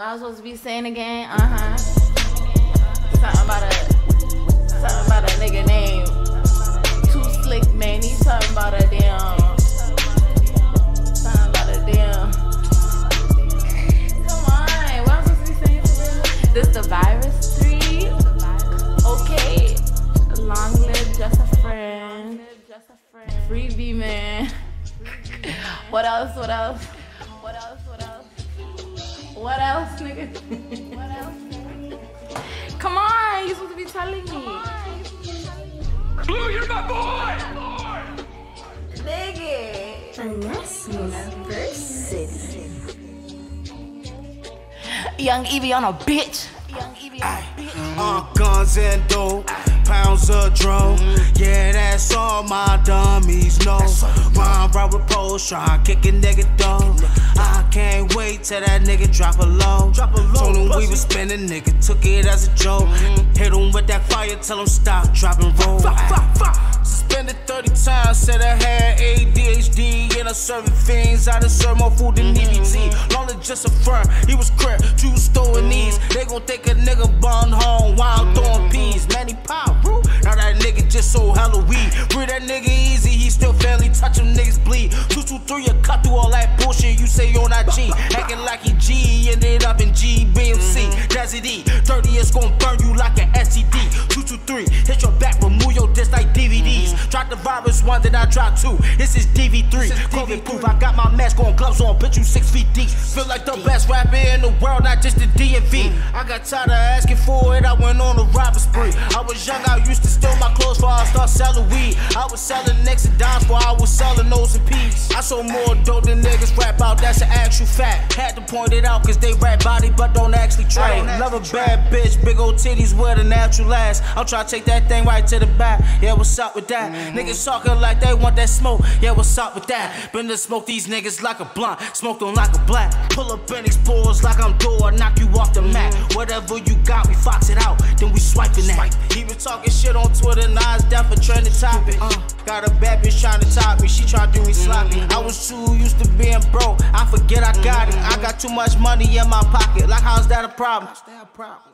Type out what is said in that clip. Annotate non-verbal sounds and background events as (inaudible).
What I was supposed to be saying again? Uh huh. Something about a something about a nigga named Too Slick Man. He's talking about a damn something about a damn. Come on, what I'm supposed to be saying for real? This the virus three. Okay. Long live just a friend. Free B man. (laughs) What else? What else? Else, nigga? (laughs) what else? Come on, you're supposed to be telling me. Blue, you're my boy! Nigga. Young Evie on a bitch. Young Evie on a bitch. Uh, guns and dope, pounds of dro. Yeah, that's all my dummies know. Rhyme right with pros, try kick a nigga though. I can't wait till that nigga drop a low. Drop a low. Told him we was spinning, nigga took it as a joke. Hit him with that fire, tell him stop, drop and roll. Suspended 30 times, said I had ADHD. And I serving fiends, I done serve more food than EBT. Lonely just a front, he was crap, true storing these. They gon' take a nigga bun home while I'm throwing touch him niggas bleed. 223, you cut through all that bullshit you say on IG. Acting like he G, ended up in GBMC. Dazzy D, 30 is gon' burn you like an STD. 223, hit your back, remove your disc like DVDs. Drop the virus one, then I drop two. This is DV3. COVID proof, I got my mask on, gloves on, bitch, you six feet deep. Feel like the best rapper in the world, not just the DMV. I got tired of asking for it, I went on a robber I was selling nicks and dimes before I was selling nose and peas. I sold more dope than niggas rap out, that's an actual fact. Had to point it out, cause they rap body, but don't actually trade. Love a bad bitch, big old titties with a natural ass. I'm trying to take that thing right to the back. Yeah, what's up with that? Mm-hmm. Niggas talking like they want that smoke. Yeah, what's up with that? Been to smoke these niggas like a blunt, smoked them like a black. Pull up and explores like I'm door, knock you off the mat. Whatever you got, we fox it out, then we swiping that. He been talking shit on Twitter, now it's down for trending topic. Uh, got a bad bitch trying to top me, she try to do me sloppy. I was too used to being broke, I forget I got it. I got too much money in my pocket, like how's that a problem? How's that a problem?